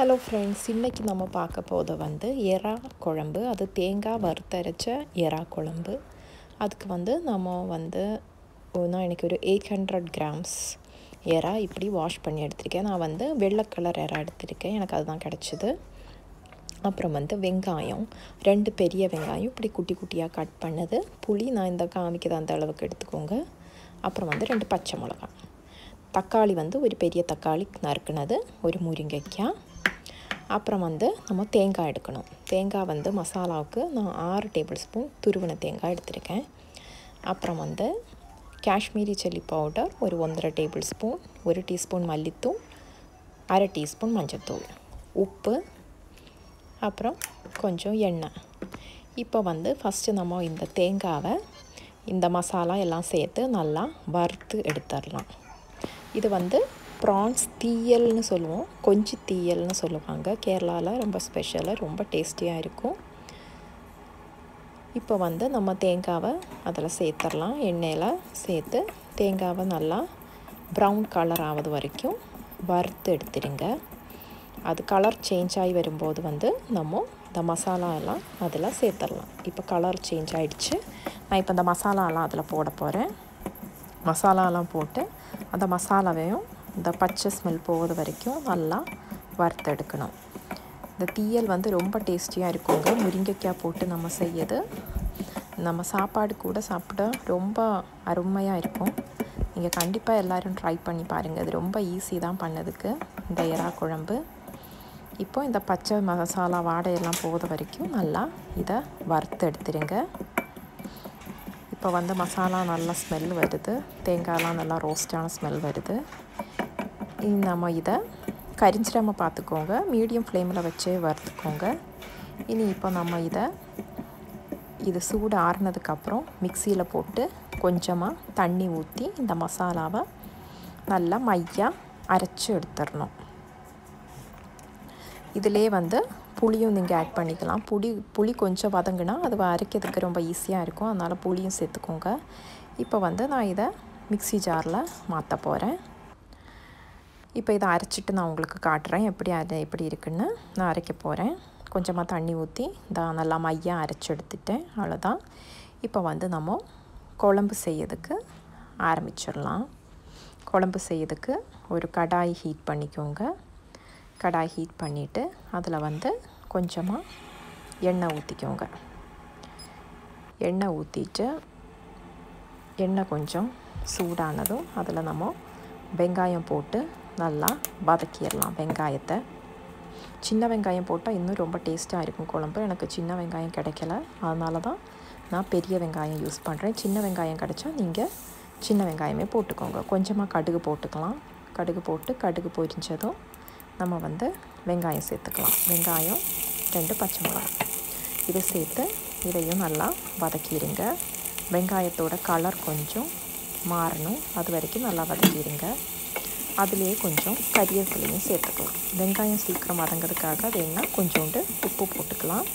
Hello friends இன்றைக்கி நம்ம பார்க்க போது வந்து எறா குழம்பு. அது தேங்காய் வறுத்தரைச்ச எறா குழம்பு. அதுக்கு வந்து நம்ம வந்து நான் எனக்கு ஒரு எயிட் ஹண்ட்ரட் கிராம்ஸ் எறா இப்படி வாஷ் பண்ணி எடுத்திருக்கேன். நான் வந்து வெள்ளை கலர் எறா எடுத்திருக்கேன். எனக்கு அதுதான் கிடச்சிது. அப்புறம் வந்து வெங்காயம். ரெண்டு பெரிய வெங்காயம் இப்படி குட்டி குட்டியாக கட் பண்ணது. புளி நான் இந்த காமிக்குது அந்த அளவுக்கு எடுத்துக்கோங்க. அப்புறம் வந்து ரெண்டு பச்சை மிளகாய். தக்காளி வந்து ஒரு பெரிய தக்காளி நறுக்குனது. ஒரு முருங்கைக்காய். அப்புறம் வந்து நம்ம தேங்காய் எடுக்கணும். தேங்காய் வந்து மசாலாவுக்கு நான் ஆறு டேபிள் ஸ்பூன் துருவின தேங்காய் எடுத்திருக்கேன். அப்புறம் வந்து காஷ்மீரி சில்லி பவுடர் ஒரு ஒன்றரை டேபிள் ஸ்பூன் ஒரு டீஸ்பூன் மல்லித்தூள் அரை டீஸ்பூன் மஞ்சள்தூள் உப்பு அப்புறம் கொஞ்சம் எண்ணெய். இப்போ வந்து ஃபஸ்ட்டு நம்ம இந்த தேங்காவை இந்த மசாலா எல்லாம் சேர்த்து நல்லா வறுத்து எடுத்துடலாம். இது வந்து ப்ரான்ஸ் தீயல்னு சொல்லுவோம். கொஞ்சி தீயல்னு சொல்லுவாங்க. கேரளாவில் ரொம்ப ஸ்பெஷலாக ரொம்ப டேஸ்டியாக இருக்கும். இப்போ வந்து நம்ம தேங்காவை அதில் சேர்த்துடலாம் எண்ணெயில் சேர்த்து தேங்காவை நல்லா ப்ரௌன் கலர் ஆவது வரைக்கும் வறுத்து எடுத்துடுங்க. அது கலர் சேஞ்ச் ஆகி வரும்போது வந்து நம்ம இந்த மசாலா எல்லாம் அதில் சேர்த்துடலாம் இப்போ கலர் சேஞ்ச் ஆகிடுச்சு நான் இப்போ இந்த மசாலாலாம் அதில் போட போகிறேன் மசாலாலாம் போட்டு அந்த மசாலாவையும் இந்த பச்சை ஸ்மெல் போகிறது வரைக்கும் நல்லா வறுத்தெடுக்கணும் இந்த தீயல் வந்து ரொம்ப டேஸ்டியாக இருக்குங்க. முருங்கைக்காய் போட்டு நம்ம செய்யது நம்ம சாப்பாடு கூட சாப்பிட ரொம்ப அருமையாக இருக்கும். நீங்கள் கண்டிப்பாக எல்லோரும் ட்ரை பண்ணி பாருங்கள் இது ரொம்ப ஈஸி தான் பண்ணதுக்கு இந்த எறா குழம்பு. இப்போ இந்த பச்சை மசாலா வாடையெல்லாம் போகிற வரைக்கும் நல்லா இதை வறுத்து எடுத்துருங்க. இப்போ வந்து மசாலா நல்லா ஸ்மெல் வருது. தேங்காயெலாம் நல்லா ரோஸ்டான ஸ்மெல் வருது. நம்ம இதை கரிஞ்சிடாமல் பார்த்துக்கோங்க. மீடியம் ஃப்ளேமில் வச்சே வறுத்துக்கோங்க. இனி இப்போ நம்ம இதை இது சூடு ஆறுனதுக்கப்புறம் மிக்சியில் போட்டு கொஞ்சமாக தண்ணி ஊற்றி இந்த மசாலாவை நல்லா மையாக அரைச்சி எடுத்துடணும். இதிலே வந்து புளியும் நீங்கள் ஆட் பண்ணிக்கலாம். புளி புளி கொஞ்சம் வதங்கினா அது அரைக்கிறதுக்கு ரொம்ப ஈஸியாக இருக்கும். அதனால் புளியும் சேர்த்துக்கோங்க. இப்போ வந்து நான் இதை மிக்சி ஜாரில் மாற்ற போகிறேன் இப்போ இதை அரைச்சிட்டு நான் உங்களுக்கு காட்டுறேன். எப்படி அரை எப்படி இருக்குன்னு நான் அரைக்க போகிறேன் கொஞ்சமாக தண்ணி ஊற்றி தான் நல்லா மையாக அரைச்சி எடுத்துட்டேன். அவ்வளோதான் இப்போ வந்து நம்ம குழம்பு செய்யறதுக்கு ஆரம்பிச்சிடலாம். குழம்பு செய்யறதுக்கு ஒரு கடாய் ஹீட் பண்ணிக்கோங்க. கடாய் ஹீட் பண்ணிவிட்டு அதில் வந்து கொஞ்சமாக எண்ணெய் ஊற்றிக்கோங்க எண்ணெய் ஊற்றிட்டு எண்ணெய் கொஞ்சம் சூடானதும் அதில் நம்ம வெங்காயம் போட்டு நல்லா வதக்கிடலாம் வெங்காயத்தை. சின்ன வெங்காயம் போட்டால் இன்னும் ரொம்ப டேஸ்ட்டாக இருக்கும் குழம்பு. எனக்கு சின்ன வெங்காயம் கிடைக்கல. அதனால தான் நான் பெரிய வெங்காயம் யூஸ் பண்ணுறேன். சின்ன வெங்காயம் கிடச்சா நீங்கள் சின்ன வெங்காயமே போட்டுக்கோங்க. கொஞ்சமாக கடுகு போட்டுக்கலாம். கடுகு போட்டு கடுகு பொரிஞ்சதும் நம்ம வந்து வெங்காயம் சேர்த்துக்கலாம். வெங்காயம் ரெண்டு பச்சை மிளகாய் இதை சேர்த்து இதையும் நல்லா வதக்கிடுங்க. வெங்காயத்தோட கலர் கொஞ்சம் மாறணும். அது வரைக்கும் நல்லா வதக்கிடுங்க. அதுலேயே கொஞ்சம் கரியப்பிலையும் சேர்த்துக்கலாம். வெங்காயம் சீக்கிரம் வதங்கிறதுக்காக வேணால் கொஞ்சோண்டு உப்பு போட்டுக்கலாம்.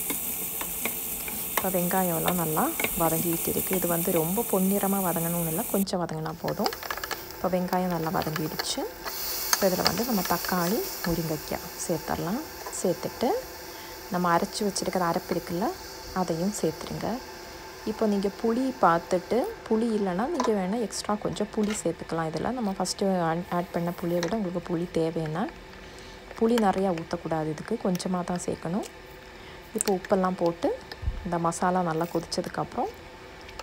இப்போ வெங்காயம்லாம் நல்லா வதங்கிட்டு இருக்குது இது வந்து ரொம்ப பொன்னிறமாக வதங்கணும்னு இல்லை கொஞ்சம் வதங்கினா போதும். இப்போ வெங்காயம் நல்லா வதங்கிடுச்சு. இப்போ இதில் வந்து நம்ம தக்காளி முருங்கைக்காய் சேர்த்துடலாம் சேர்த்துட்டு நம்ம அரைச்சி வச்சுருக்கிற அரைப்பு இருக்குல்ல அதையும் சேர்த்துருங்க. இப்போ நீங்கள் புளி பார்த்துட்டு புளி இல்லைன்னா நீங்கள் வேணால் எக்ஸ்ட்ரா கொஞ்சம் புளி சேர்த்துக்கலாம். இதில் நம்ம ஃபஸ்ட்டு ஆட் பண்ண புளியை விட உங்களுக்கு புளி தேவைன்னா புளி நிறையா ஊற்றக்கூடாது இதுக்கு கொஞ்சமாக தான் சேர்க்கணும். இப்போ உப்பெல்லாம் போட்டு இந்த மசாலா நல்லா கொதித்ததுக்கப்புறம்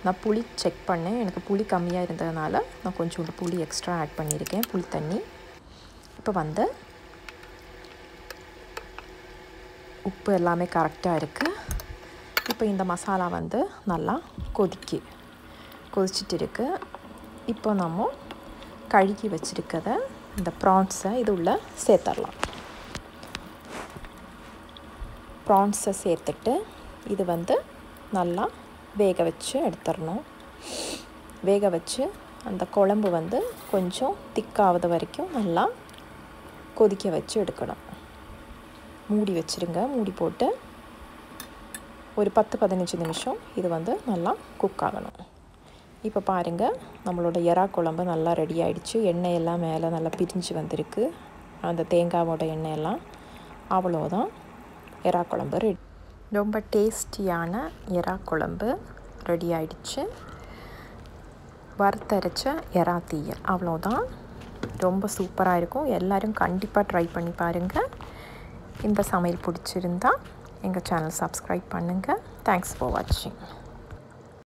நான் புளி செக் பண்ணேன். எனக்கு புளி கம்மியாக இருந்ததுனால நான் கொஞ்சோண்டு புளி எக்ஸ்ட்ரா ஆட் பண்ணியிருக்கேன் புளி தண்ணி. இப்போ வந்து உப்பு எல்லாமே கரெக்டாக இருக்குது இப்போ இந்த மசாலா வந்து நல்லா கொதிக்கி கொதிச்சிட்டு இருக்கு இப்போ நம்ம கழுகி வச்சுருக்கத இந்த ப்ரான்ஸை இது உள்ள சேர்த்துடலாம் ப்ரான்ஸை சேர்த்துட்டு இது வந்து நல்லா வேக வச்சு எடுத்துடணும் வேக வச்சு அந்த குழம்பு வந்து கொஞ்சம் திக்காவது வரைக்கும் நல்லா கொதிக்க வச்சு எடுக்கணும். மூடி வச்சுருங்க மூடி போட்டு ஒரு பத்து பதினஞ்சு நிமிஷம் இது வந்து நல்லா குக் ஆகணும். இப்போ பாருங்கள் நம்மளோட எறா குழம்பு நல்லா ரெடி ஆகிடுச்சு எண்ணெய் எல்லாம் மேலே நல்லா பிரிஞ்சு வந்திருக்கு. அந்த தேங்காவோட எண்ணெய் எல்லாம் அவ்வளோதான் எறா குழம்பு ரெடி ரொம்ப டேஸ்டியான எறா குழம்பு ரெடி ஆயிடுச்சு. வறுத்தரைச்ச எறா தீயல் அவ்வளோதான் ரொம்ப சூப்பராக இருக்கும். எல்லோரும் கண்டிப்பாக ட்ரை பண்ணி பாருங்கள் இந்த சமையல் பிடிச்சிருந்தா எங்கள் சேனல் சப்ஸ்கிரைப் பண்ணுங்கள் தேங்க்ஸ் ஃபார் வாட்சிங்